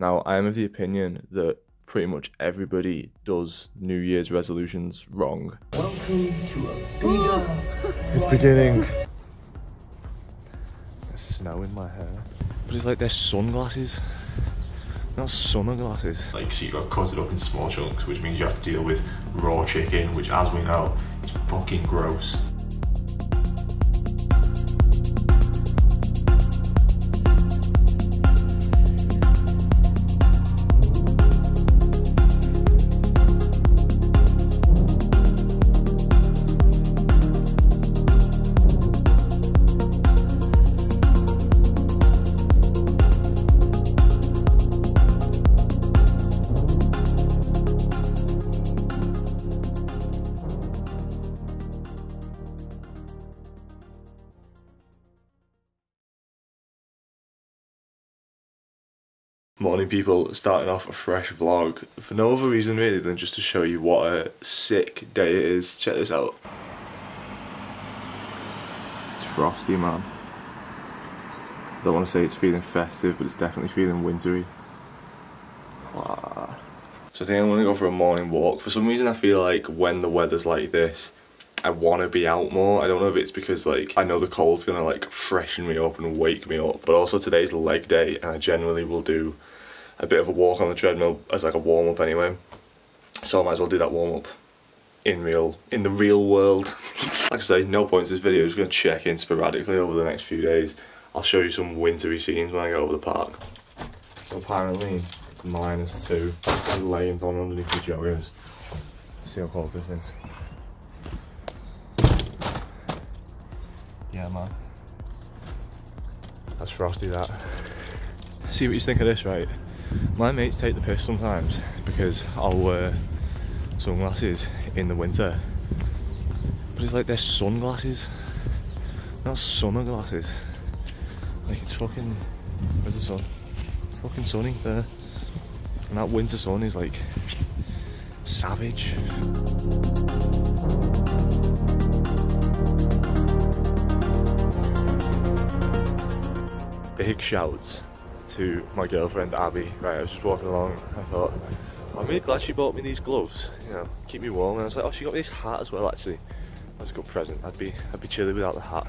Now, I am of the opinion that pretty much everybody does New Year's resolutions wrong. Welcome to a bigger. It's beginning. There's snow in my hair. But it's like there's sunglasses. Not sunglasses. Like, so you got cut it up in small chunks, which means you have to deal with raw chicken, which, as we know, is fucking gross. Morning people, starting off a fresh vlog for no other reason really than just to show you what a sick day it is. Check this out. It's frosty man. I Don't want to say it's feeling festive but it's definitely feeling wintry. Wow. So I think I'm going to go for a morning walk. For some reason I feel like when the weather's like this I want to be out more. I don't know if it's because like I know the cold's gonna like freshen me up and wake me up, but also today's leg day and I generally will do a bit of a walk on the treadmill as like a warm up anyway. So I might as well do that warm up in real in the real world. like I say, no points this video, just gonna check in sporadically over the next few days. I'll show you some wintry scenes when I go over the park. So apparently it's minus two. I'm laying on underneath the joggers. See how cold this is. Yeah, man. That's frosty, that. See what you think of this, right? My mates take the piss sometimes because I'll wear sunglasses in the winter. But it's like they're sunglasses, not summer glasses. Like it's fucking, where's the sun? It's fucking sunny there. And that winter sun is like savage. big shouts to my girlfriend Abby. Right, I was just walking along. I thought, I'm really glad she bought me these gloves. You know, keep me warm. And I was like, oh, she got me this hat as well. Actually, that was a good present. I'd be, I'd be chilly without the hat.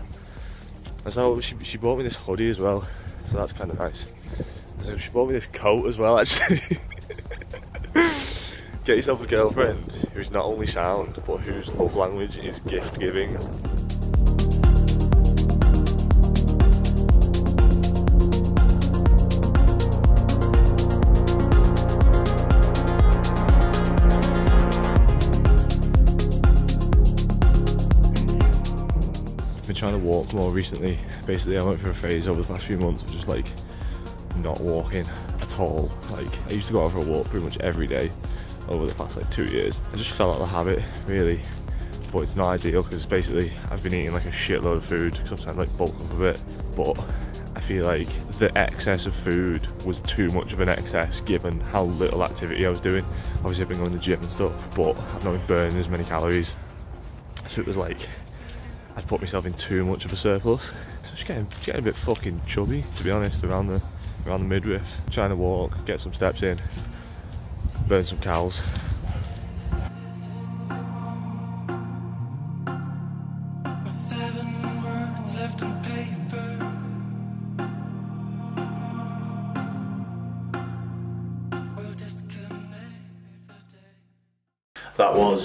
I so oh, she, she bought me this hoodie as well, so that's kind of nice. So she bought me this coat as well. Actually, get yourself a girlfriend who's not only sound but whose love language is gift giving. Trying to walk more recently. Basically, I went through a phase over the past few months of just like not walking at all. Like, I used to go out for a walk pretty much every day over the past like two years. I just fell out of the habit, really. But it's not ideal because basically I've been eating like a shitload of food because I'm trying to like bulk up a bit. But I feel like the excess of food was too much of an excess given how little activity I was doing. Obviously, I've been going to the gym and stuff, but I've not been burning as many calories. So it was like I'd put myself in too much of a surplus. So just getting, getting a bit fucking chubby, to be honest, around the around the midriff. Trying to walk, get some steps in, burn some calories.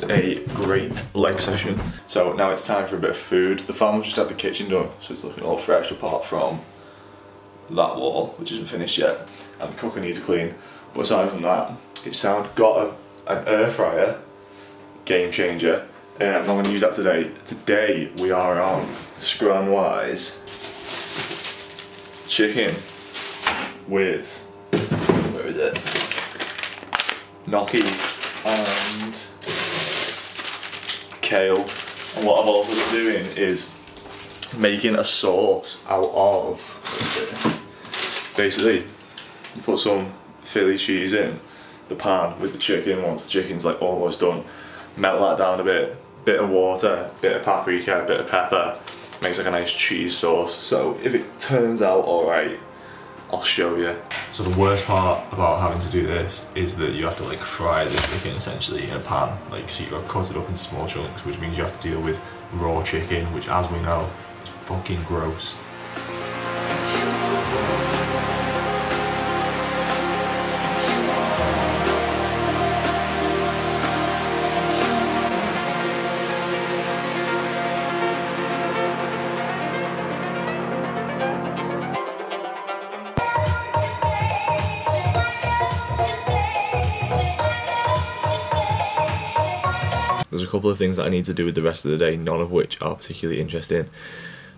Was a great leg session. So now it's time for a bit of food. The farm's just had the kitchen done, so it's looking all fresh apart from that wall, which isn't finished yet, and the cooker needs a clean. But aside from that, it's sound got a, an air fryer, game changer. And I'm not going to use that today. Today we are on Scran Wise chicken with where is it? Gnocchi and kale. And what I'm also doing is making a sauce out of basically you put some Philly cheese in the pan with the chicken once the chicken's like almost done. Melt that down a bit, bit of water, bit of paprika, bit of pepper, makes like a nice cheese sauce. So if it turns out alright, I'll show you. So the worst part about having to do this is that you have to like fry the chicken essentially in a pan. Like so you got to cut it up into small chunks, which means you have to deal with raw chicken, which as we know is fucking gross. Couple of things that I need to do with the rest of the day, none of which are particularly interesting.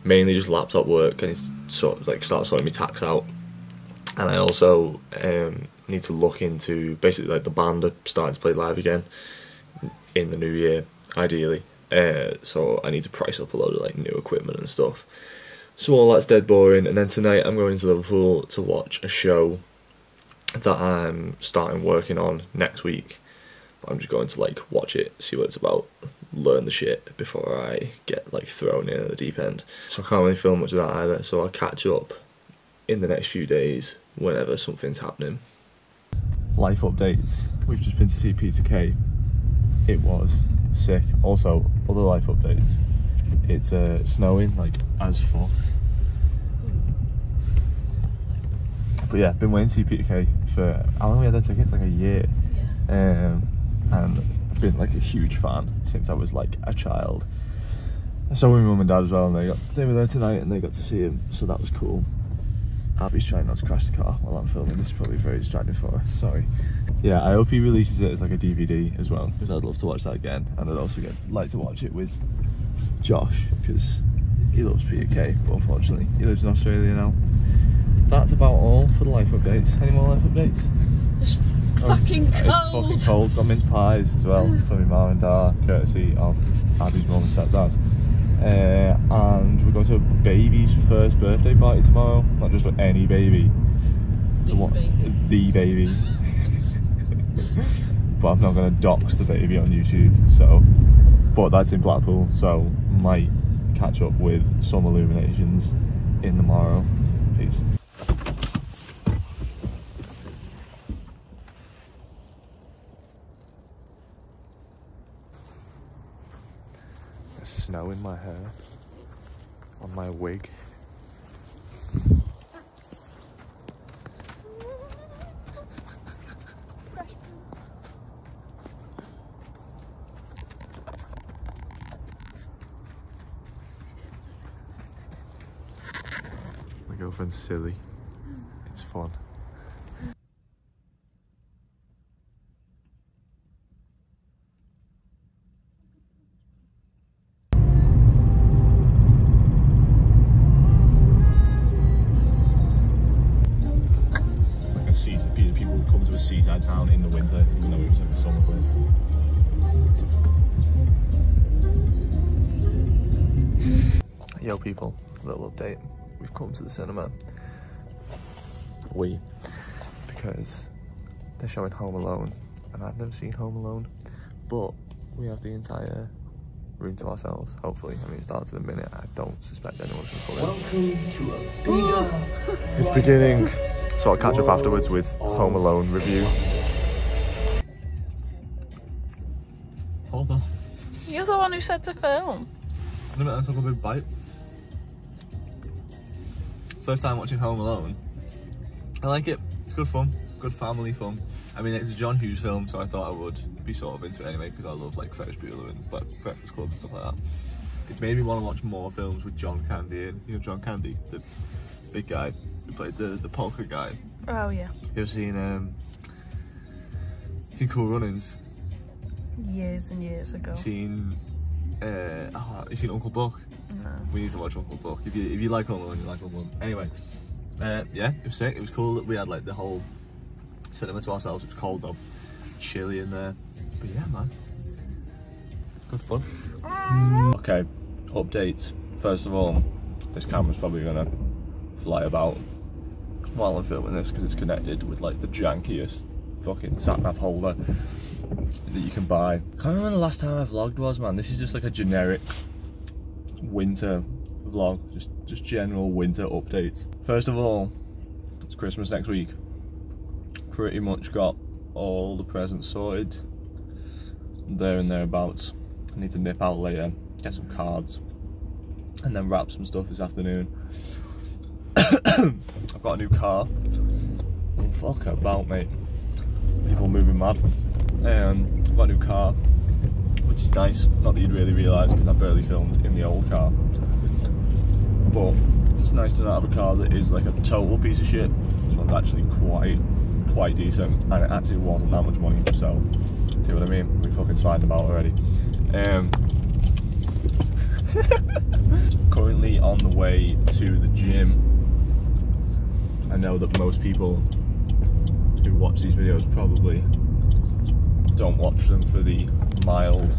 Mainly just laptop work. and to sort of like start sorting my tax out, and I also um, need to look into basically like the band are starting to play live again in the new year, ideally. Uh, so I need to price up a load of like new equipment and stuff. So all that's dead boring. And then tonight I'm going to Liverpool to watch a show that I'm starting working on next week. I'm just going to like watch it, see what it's about, learn the shit before I get like thrown in at the deep end. So I can't really film much of that either. So I'll catch up in the next few days whenever something's happening. Life updates. We've just been to see Peter Kay. It was sick. Also, other life updates. It's uh, snowing like as fuck. But yeah, been waiting to see Peter Kay for how long we had them tickets? Like a year. Um, and I've been like a huge fan since I was like a child. I saw my mum and dad as well, and they got they were there tonight, and they got to see him, so that was cool. Abby's trying not to crash the car while I'm filming. This is probably very distracting for her. Sorry. Yeah, I hope he releases it as like a DVD as well, because I'd love to watch that again, and I'd also get like to watch it with Josh because he loves Kay, but unfortunately he lives in Australia now. That's about all for the life updates. Any more life updates? It's fucking It's cold. fucking cold. Got mince pies as well for my mum and dad, courtesy of Abby's mum and stepdad. Uh, and we're going to a baby's first birthday party tomorrow. Not just like any baby. The one- baby. The baby. but I'm not going to dox the baby on YouTube. So, but that's in Blackpool. So might catch up with some illuminations in the morrow. Peace. There's in my hair, on my wig. My girlfriend's silly. It's fun. A seaside town in the winter, even though it was like a summer place. Yo, people, little update. We've come to the cinema. We, because they're showing Home Alone, and I've never seen Home Alone, but we have the entire room to ourselves. Hopefully, I mean, it starts in a minute. I don't suspect anyone's gonna pull in. Welcome to a bigger It's beginning. So I'll catch up afterwards with Home Alone review. Hold on. You're the one who said to film. In a minute, I took a big bite. First time watching Home Alone. I like it. It's good fun. Good family fun. I mean, it's a John Hughes film, so I thought I would be sort of into it anyway because I love like Ferris Bueller and like, Breakfast Club and stuff like that. It's made me want to watch more films with John Candy in. You know John Candy, the big guy who played the the polka guy. Oh yeah. You've seen um, seen Cool Runnings. Years and years ago. Seen uh, oh, you seen Uncle Buck. No. We need to watch Uncle Buck. If you if you like Home Alone, you like Home Alone. Anyway, uh, yeah, it was sick. It was cool that we had like the whole cinema to ourselves. It was cold though, chilly in there. But yeah, man, good fun. Okay, updates. First of all, this camera's probably gonna fly about while I'm filming this because it's connected with like the jankiest fucking sat nav holder that you can buy. Can't remember the last time I vlogged was, man. This is just like a generic winter vlog, just just general winter updates. First of all, it's Christmas next week. pretty much got all the presents sorted there and thereabouts. I need to nip out later, get some cards, and then wrap some stuff this afternoon. I've got a new car. Oh, fuck about, mate. People moving mad. Um, I've got a new car, which is nice. Not that you'd really realise because I barely filmed in the old car. But it's nice to not have a car that is like a total piece of shit. This one's actually quite, quite decent, and it actually wasn't that much money. So, see what I mean? We fucking signed them out already. Um, currently on the way to the gym. I know that most people who watch these videos probably don't watch them for the mild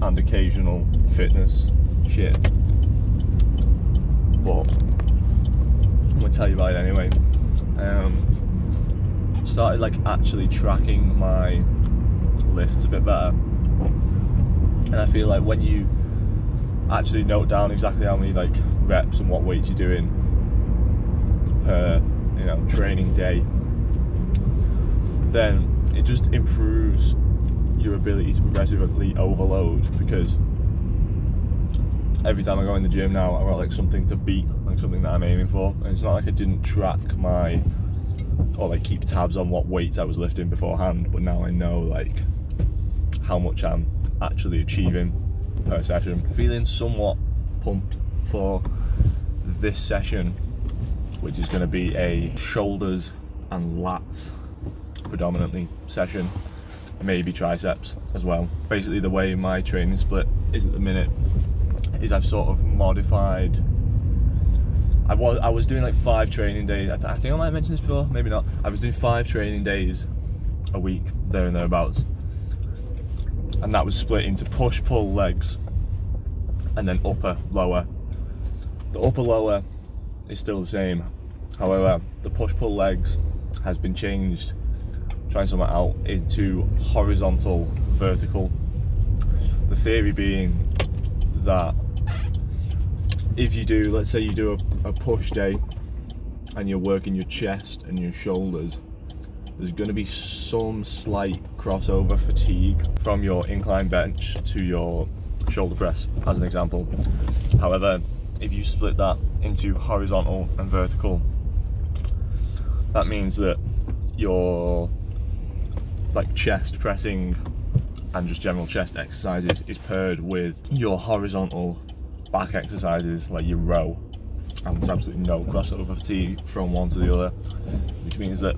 and occasional fitness shit. But I'm gonna tell you about it anyway. Um, started like actually tracking my lifts a bit better, and I feel like when you actually note down exactly how many like reps and what weights you're doing per you know training day, then it just improves your ability to progressively overload because every time I go in the gym now, I've got like something to beat, like something that I'm aiming for. And it's not like I didn't track my or like keep tabs on what weights I was lifting beforehand, but now I know like how much I'm actually achieving per session. Feeling somewhat pumped for this session, which is going to be a shoulders and lats predominantly session, maybe triceps as well. Basically, the way my training split is at the minute is I've sort of modified. I was I was doing like five training days. I, th- I think I might have mentioned this before, maybe not. I was doing five training days a week, there and thereabouts, and that was split into push pull legs, and then upper lower. The upper lower is still the same. However, the push pull legs has been changed, trying something out into horizontal vertical. The theory being that if you do, let's say you do a, a push day and you're working your chest and your shoulders, there's going to be some slight crossover fatigue from your incline bench to your shoulder press, as an example. However, if you split that into horizontal and vertical, that means that your like chest pressing and just general chest exercises is paired with your horizontal back exercises like your row and there's absolutely no crossover fatigue from one to the other which means that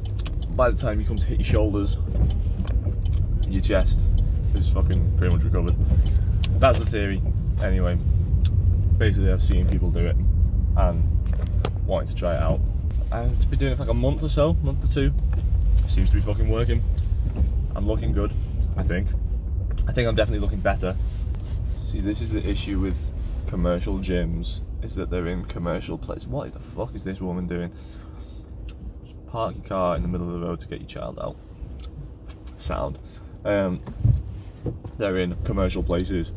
by the time you come to hit your shoulders your chest is fucking pretty much recovered. That's the theory anyway basically I've seen people do it and wanting to try it out I've been doing it for like a month or so month or two seems to be fucking working I'm looking good I think I think I'm definitely looking better see this is the issue with commercial gyms is that they're in commercial places. What the fuck is this woman doing? Just park your car in the middle of the road to get your child out. Sound. Um, they're in commercial places.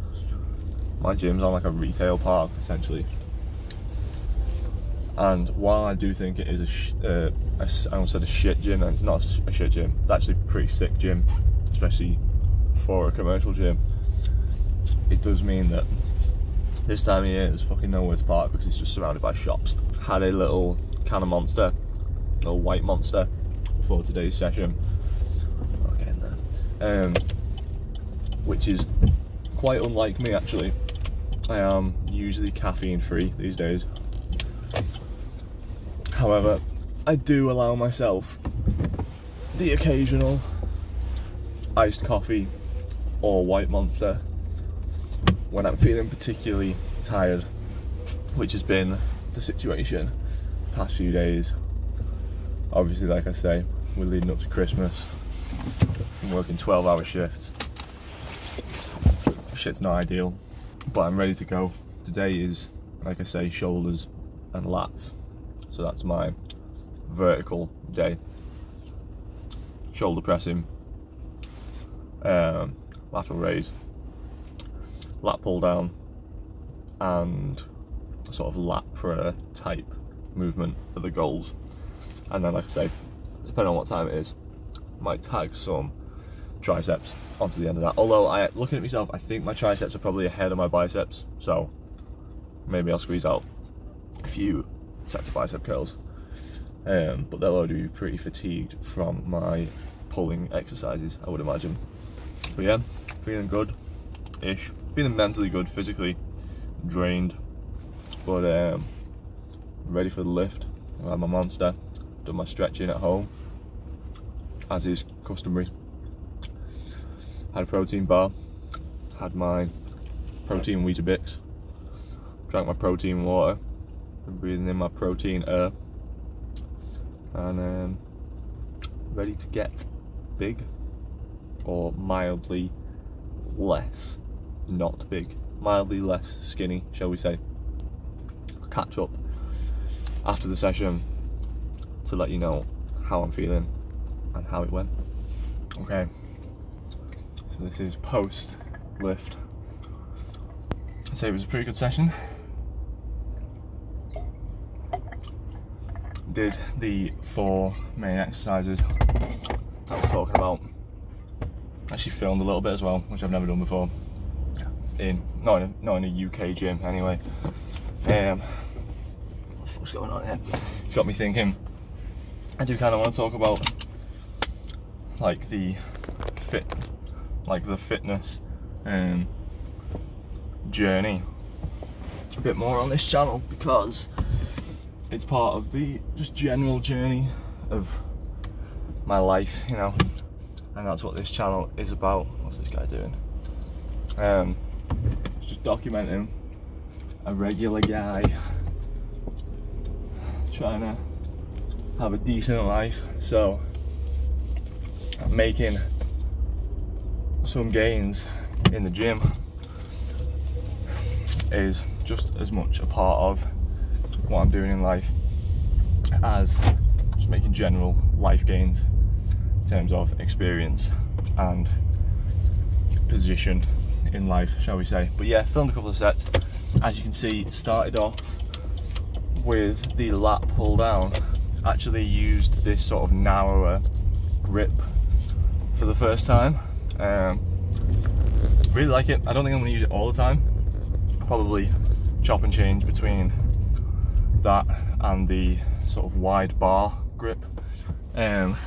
My gym's on like a retail park essentially. And while I do think it is a, sh- uh, a I almost said a shit gym, and it's not a shit gym. It's actually a pretty sick gym, especially for a commercial gym. It does mean that this time of year there's fucking nowhere to park because it's just surrounded by shops. Had a little can of monster, little white monster for today's session. Not getting there. Um, which is quite unlike me actually. I am usually caffeine free these days. However, I do allow myself the occasional iced coffee or white monster when I'm feeling particularly tired, which has been the situation the past few days. Obviously, like I say, we're leading up to Christmas. I'm working 12 hour shifts. Shit's not ideal, but I'm ready to go. Today is, like I say, shoulders and lats. So that's my vertical day. Shoulder pressing, um, lateral raise, lat pull down and sort of lat prayer type movement for the goals. And then, like I say, depending on what time it is, might tag some triceps onto the end of that. Although I, looking at myself, I think my triceps are probably ahead of my biceps, so maybe I'll squeeze out a few sets of bicep curls. Um, but they'll already be pretty fatigued from my pulling exercises, I would imagine. But yeah, feeling good-ish. Feeling mentally good, physically drained, but um, ready for the lift. I've had my monster, done my stretching at home, as is customary. Had a protein bar, had my protein Weetabix, drank my protein water, breathing in my protein air, and um, ready to get big or mildly less not big, mildly less skinny, shall we say. I'll catch up after the session to let you know how I'm feeling and how it went. Okay, so this is post lift. I'd say it was a pretty good session. Did the four main exercises I was talking about. Actually filmed a little bit as well, which I've never done before. In not in a, not in a UK gym anyway. Um, what the fuck's going on here? It's got me thinking. I do kind of want to talk about like the fit, like the fitness um, journey a bit more on this channel because it's part of the just general journey of my life, you know, and that's what this channel is about. What's this guy doing? Um, just documenting a regular guy trying to have a decent life. So, I'm making some gains in the gym is just as much a part of what I'm doing in life as just making general life gains in terms of experience and position in life, shall we say. But yeah, filmed a couple of sets. As you can see, started off with the lat pull down. Actually used this sort of narrower grip for the first time. Um, really like it. I don't think I'm going to use it all the time. Probably chop and change between that and the sort of wide bar grip. Um,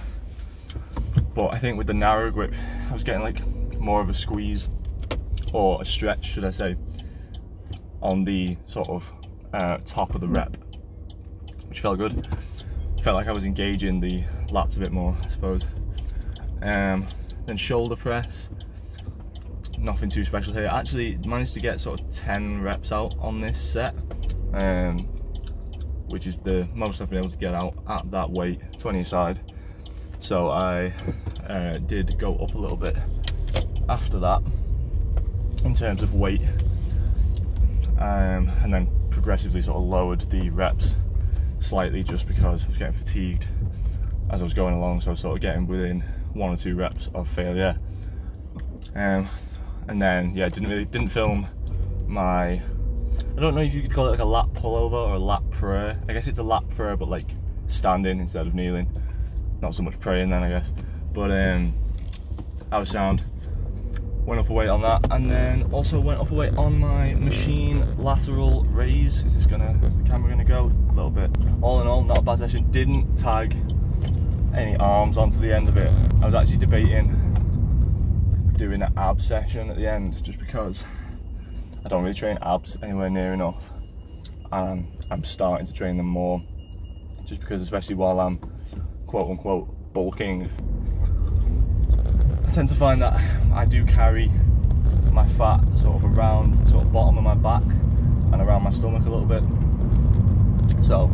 but I think with the narrow grip, I was getting like more of a squeeze or a stretch, should I say, on the sort of uh, top of the rep, which felt good. Felt like I was engaging the lats a bit more, I suppose. Um, then shoulder press, nothing too special here. Actually managed to get sort of 10 reps out on this set, um, which is the most I've been able to get out at that weight, 20 side. So I uh, did go up a little bit after that in terms of weight um, and then progressively sort of lowered the reps slightly just because I was getting fatigued as I was going along so I was sort of getting within one or two reps of failure. Um, and then yeah didn't really didn't film my I don't know if you could call it like a lat pullover or a lat prayer I guess it's a lat prayer but like standing instead of kneeling. Not so much praying then I guess. But um, I was sound. Went up a weight on that and then also went up a weight on my machine lateral raise. Is this gonna is the camera gonna go? A little bit. All in all not a bad session. Didn't tag any arms onto the end of it I was actually debating doing an ab session at the end just because I don't really train abs anywhere near enough and I'm starting to train them more just because especially while I'm quote unquote bulking I tend to find that I do carry my fat sort of around sort of bottom of my back and around my stomach a little bit. So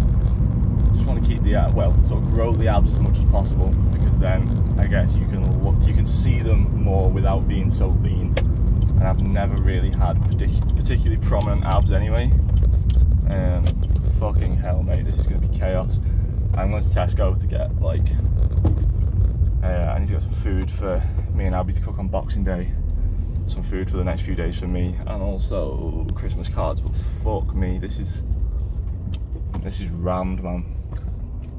just want to keep the well sort of grow the abs as much as possible because then I guess you can look you can see them more without being so lean. And I've never really had partic particularly prominent abs anyway. Um, fucking hell, mate, this is gonna be chaos. I'm going to Tesco to get like uh, I need to get some food for me and Abby to cook on Boxing Day. Some food for the next few days for me, and also Christmas cards. But fuck me, this is this is rammed, man.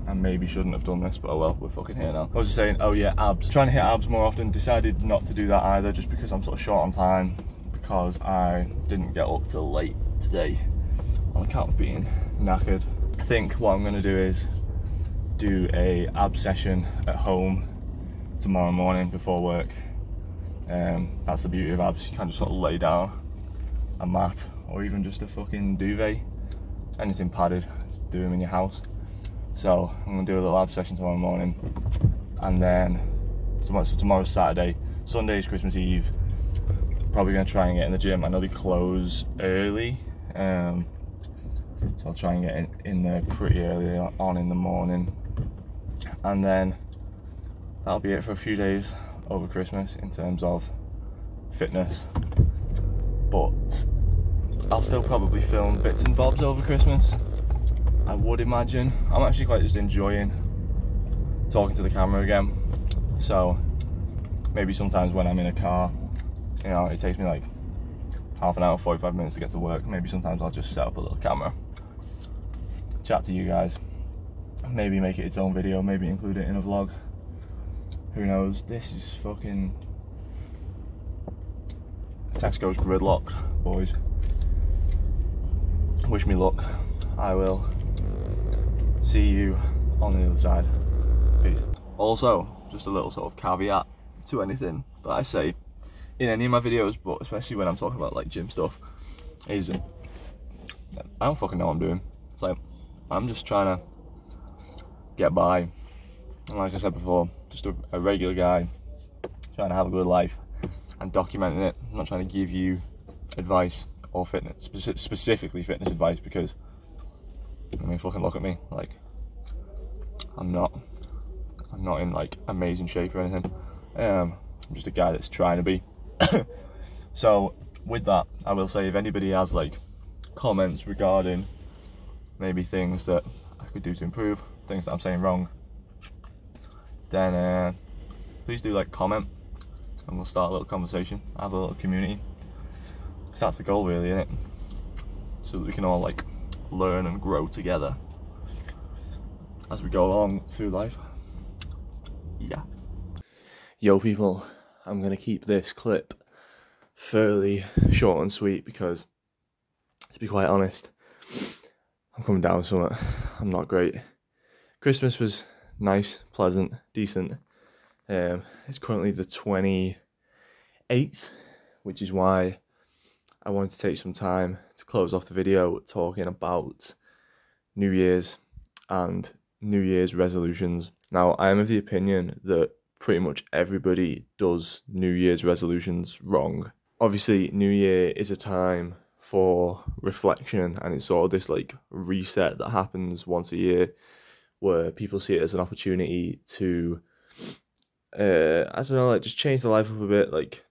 I'm maybe shouldn't have done this, but oh well, we're fucking here now. I was just saying, oh yeah, abs. Trying to hit abs more often. Decided not to do that either, just because I'm sort of short on time. Because I didn't get up till late today on account of being knackered. I think what I'm gonna do is do a ab session at home tomorrow morning before work. Um, that's the beauty of abs. You can just sort of lay down a mat or even just a fucking duvet, anything padded. Just do them in your house. So I'm gonna do a little ab session tomorrow morning, and then tomorrow, so tomorrow's Saturday. Sunday is Christmas Eve. Probably gonna try and get in the gym. I know they close early, um, so I'll try and get in, in there pretty early on in the morning, and then that'll be it for a few days over Christmas in terms of fitness. But I'll still probably film bits and bobs over Christmas. I would imagine. I'm actually quite just enjoying talking to the camera again. So maybe sometimes when I'm in a car, you know, it takes me like half an hour, 45 minutes to get to work. Maybe sometimes I'll just set up a little camera, chat to you guys, maybe make it its own video, maybe include it in a vlog. Who knows? This is fucking. Texaco's gridlocked, boys. Wish me luck. I will see you on the other side. Peace. Also, just a little sort of caveat to anything that I say in any of my videos, but especially when I'm talking about like gym stuff, is I don't fucking know what I'm doing. It's like I'm just trying to get by. And like I said before, just a, a regular guy trying to have a good life and documenting it. I'm not trying to give you advice or fitness, specifically fitness advice, because I mean, fucking look at me. Like, I'm not, I'm not in like amazing shape or anything. Um, I'm just a guy that's trying to be. so, with that, I will say if anybody has like comments regarding maybe things that I could do to improve, things that I'm saying wrong, then uh, please do like comment and we'll start a little conversation, have a little community. Because that's the goal, really, isn't it? So that we can all like learn and grow together as we go along through life. Yeah. Yo, people, I'm gonna keep this clip fairly short and sweet because, to be quite honest, I'm coming down with something. I'm not great. Christmas was nice, pleasant, decent. Um, it's currently the 28th, which is why I wanted to take some time to close off the video talking about New Year's and New Year's resolutions. Now, I am of the opinion that pretty much everybody does New Year's resolutions wrong. Obviously, New Year is a time for reflection and it's sort of this like reset that happens once a year where people see it as an opportunity to uh I don't know, like just change their life up a bit, like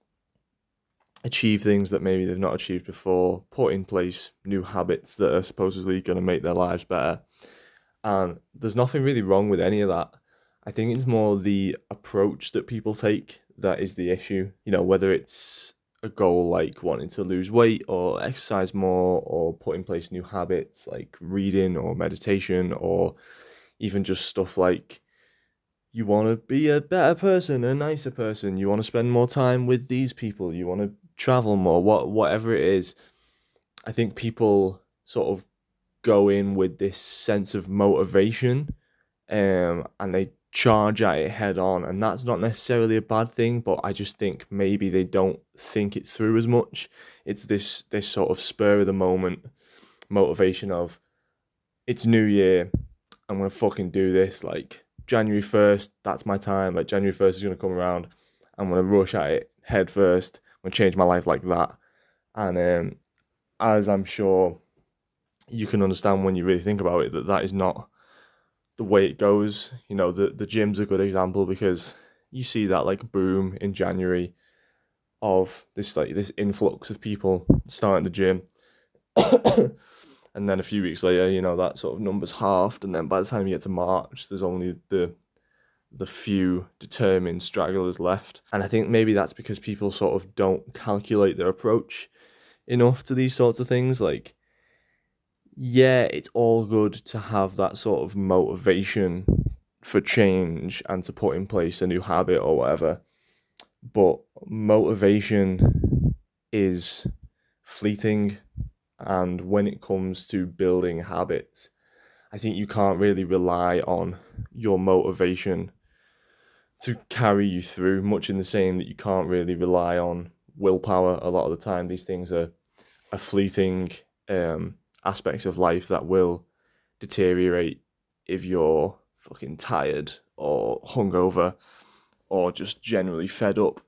achieve things that maybe they've not achieved before, put in place new habits that are supposedly going to make their lives better. And there's nothing really wrong with any of that. I think it's more the approach that people take that is the issue. You know, whether it's a goal like wanting to lose weight or exercise more or put in place new habits like reading or meditation or even just stuff like you want to be a better person, a nicer person, you want to spend more time with these people, you want to travel more, what whatever it is. I think people sort of go in with this sense of motivation um, and they charge at it head on and that's not necessarily a bad thing but i just think maybe they don't think it through as much it's this this sort of spur of the moment motivation of it's new year i'm gonna fucking do this like january 1st that's my time like january 1st is gonna come around i'm gonna rush at it head first i'm gonna change my life like that and um, as i'm sure you can understand when you really think about it that that is not the way it goes. You know, the the gym's a good example because you see that like boom in January of this like this influx of people starting the gym. and then a few weeks later, you know, that sort of number's halved and then by the time you get to March, there's only the the few determined stragglers left. And I think maybe that's because people sort of don't calculate their approach enough to these sorts of things like yeah, it's all good to have that sort of motivation for change and to put in place a new habit or whatever. But motivation is fleeting. And when it comes to building habits, I think you can't really rely on your motivation to carry you through, much in the same that you can't really rely on willpower a lot of the time. These things are, are fleeting um, aspects of life that will deteriorate if you're fucking tired or hungover or just generally fed up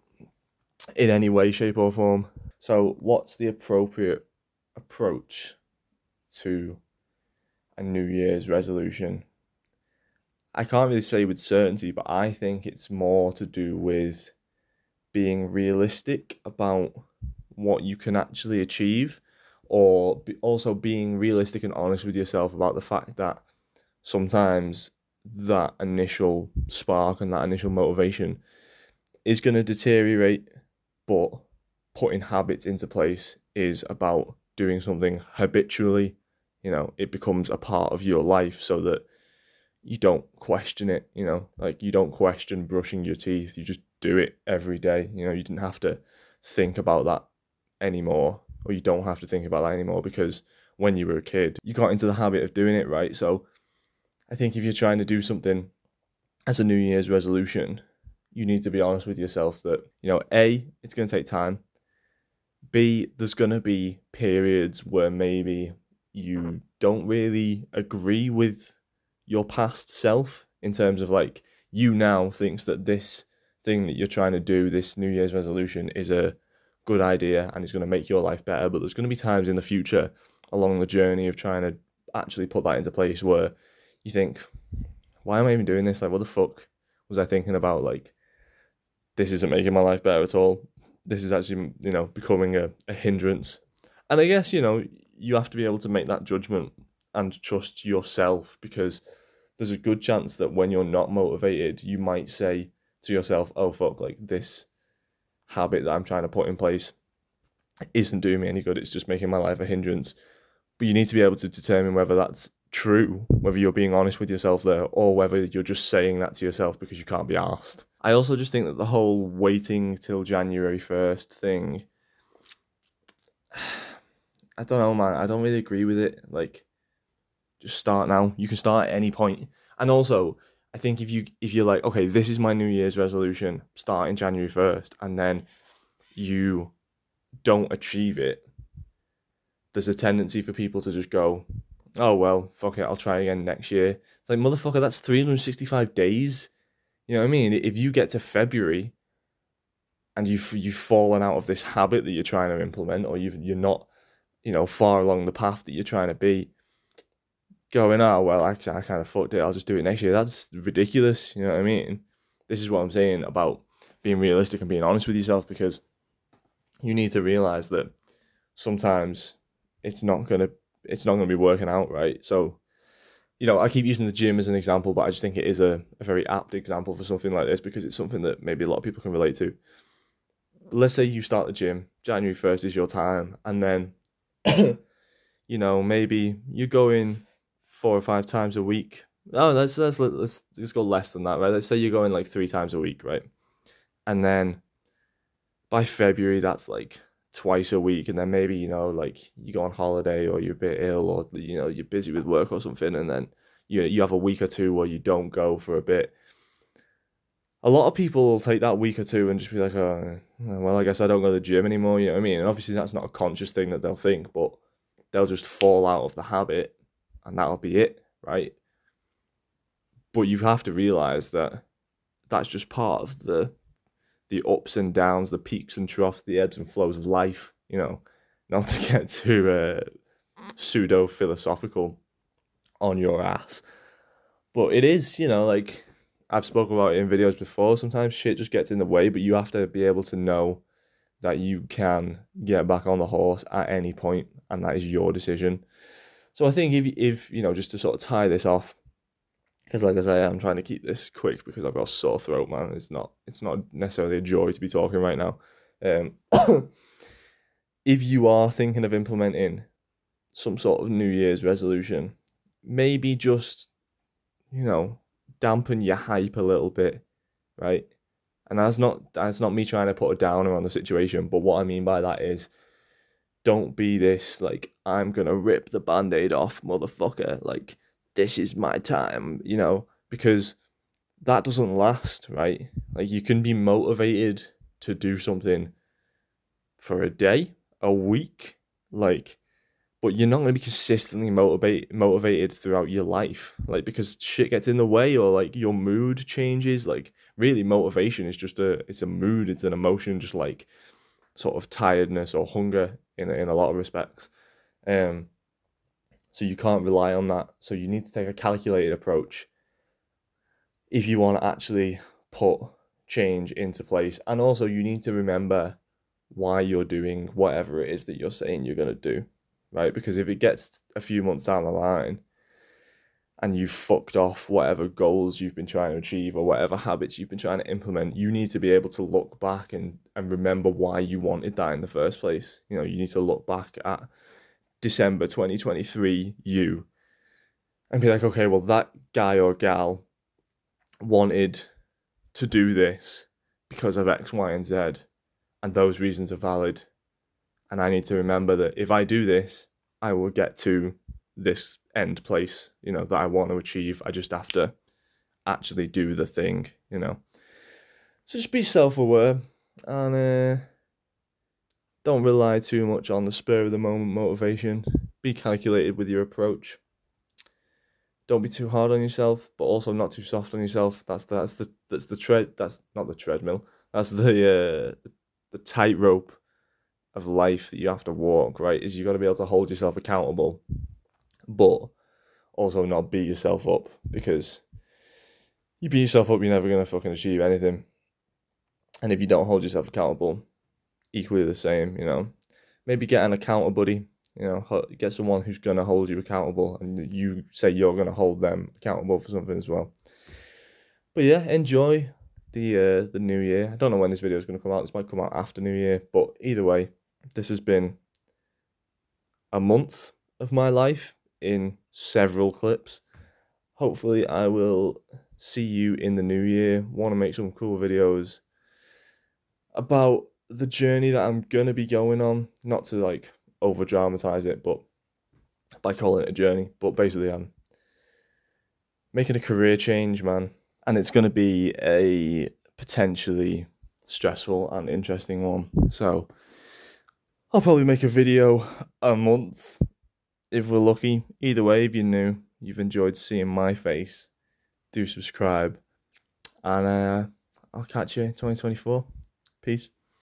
in any way, shape, or form. So, what's the appropriate approach to a New Year's resolution? I can't really say with certainty, but I think it's more to do with being realistic about what you can actually achieve, or also being realistic and honest with yourself about the fact that sometimes that initial spark and that initial motivation is going to deteriorate, but putting habits into place is about doing something habitually. You know, it becomes a part of your life so that you don't question it, you know, like you don't question brushing your teeth, you just do it every day. You know, you didn't have to think about that anymore, or you don't have to think about that anymore because when you were a kid, you got into the habit of doing it, right? So I think if you're trying to do something as a New Year's resolution, you need to be honest with yourself that, you know, A, it's going to take time. B, there's going to be periods where maybe you don't really agree with your past self in terms of like you now thinks that this thing that you're trying to do, this New Year's resolution, is a good idea and it's going to make your life better. But there's going to be times in the future along the journey of trying to actually put that into place where you think, why am I even doing this? Like, what the fuck was I thinking about? Like, this isn't making my life better at all. This is actually, you know, becoming a, a hindrance. And I guess, you know, you have to be able to make that judgment and trust yourself because there's a good chance that when you're not motivated, you might say to yourself, oh, fuck, like this habit that I'm trying to put in place isn't doing me any good. It's just making my life a hindrance. But you need to be able to determine whether that's true, whether you're being honest with yourself there, or whether you're just saying that to yourself because you can't be asked. I also just think that the whole waiting till January 1st thing, I don't know, man. I don't really agree with it. Like, just start now. You can start at any point. And also, I think if you if you're like, okay, this is my New Year's resolution, starting January 1st, and then you don't achieve it, there's a tendency for people to just go, oh well, fuck it, I'll try again next year. It's like motherfucker, that's 365 days. You know what I mean? If you get to February and you've you've fallen out of this habit that you're trying to implement, or you've you're not, you know, far along the path that you're trying to be, going, oh well, actually I kind of fucked it. I'll just do it next year. That's ridiculous. You know what I mean? This is what I'm saying about being realistic and being honest with yourself because you need to realize that sometimes it's not gonna it's not gonna be working out right. So, you know, I keep using the gym as an example, but I just think it is a, a very apt example for something like this because it's something that maybe a lot of people can relate to. Let's say you start the gym, January first is your time, and then you know, maybe you go in four or five times a week. Oh, let's let's let's let's go less than that, right? Let's say you're going like three times a week, right? And then by February, that's like twice a week, and then maybe you know, like you go on holiday or you're a bit ill or you know you're busy with work or something, and then you you have a week or two where you don't go for a bit. A lot of people will take that week or two and just be like, oh, well, I guess I don't go to the gym anymore. You know what I mean? And obviously, that's not a conscious thing that they'll think, but they'll just fall out of the habit and that'll be it, right? But you have to realize that that's just part of the the ups and downs, the peaks and troughs, the ebbs and flows of life, you know, not to get too uh, pseudo philosophical on your ass. But it is, you know, like I've spoken about it in videos before, sometimes shit just gets in the way, but you have to be able to know that you can get back on the horse at any point and that is your decision. So I think if if you know just to sort of tie this off, because like I say, I'm trying to keep this quick because I've got a sore throat, man. It's not it's not necessarily a joy to be talking right now. Um, if you are thinking of implementing some sort of New Year's resolution, maybe just you know dampen your hype a little bit, right? And that's not that's not me trying to put a downer on the situation, but what I mean by that is don't be this like I'm gonna rip the band-aid off, motherfucker. Like this is my time, you know, because that doesn't last, right? Like you can be motivated to do something for a day, a week, like but you're not going to be consistently motivate motivated throughout your life like because shit gets in the way or like your mood changes like really motivation is just a it's a mood it's an emotion just like sort of tiredness or hunger in in a lot of respects um so you can't rely on that so you need to take a calculated approach if you want to actually put change into place and also you need to remember why you're doing whatever it is that you're saying you're going to do right? Because if it gets a few months down the line and you've fucked off whatever goals you've been trying to achieve or whatever habits you've been trying to implement, you need to be able to look back and, and remember why you wanted that in the first place. You know, you need to look back at December 2023 you and be like, okay, well, that guy or gal wanted to do this because of X, Y, and Z, and those reasons are valid and I need to remember that if I do this, I will get to this end place, you know, that I want to achieve. I just have to actually do the thing, you know. So just be self aware and uh, don't rely too much on the spur of the moment motivation. Be calculated with your approach. Don't be too hard on yourself, but also not too soft on yourself. That's the, that's the that's the tread. That's not the treadmill. That's the uh, the, tightrope of life that you have to walk, right? Is you got to be able to hold yourself accountable, but also not beat yourself up because you beat yourself up, you're never gonna fucking achieve anything. And if you don't hold yourself accountable, equally the same, you know. Maybe get an accountable buddy, you know, get someone who's gonna hold you accountable, and you say you're gonna hold them accountable for something as well. But yeah, enjoy the uh, the new year. I don't know when this video is gonna come out. This might come out after New Year, but either way, this has been a month of my life in several clips. Hopefully, I will see you in the new year. Want to make some cool videos about the journey that I'm gonna be going on. Not to like over dramatize it, but by calling it a journey. But basically, I'm making a career change, man, and it's gonna be a potentially stressful and interesting one. So I'll probably make a video a month if we're lucky. Either way, if you're new, you've enjoyed seeing my face, do subscribe. And uh, I'll catch you in 2024. Peace.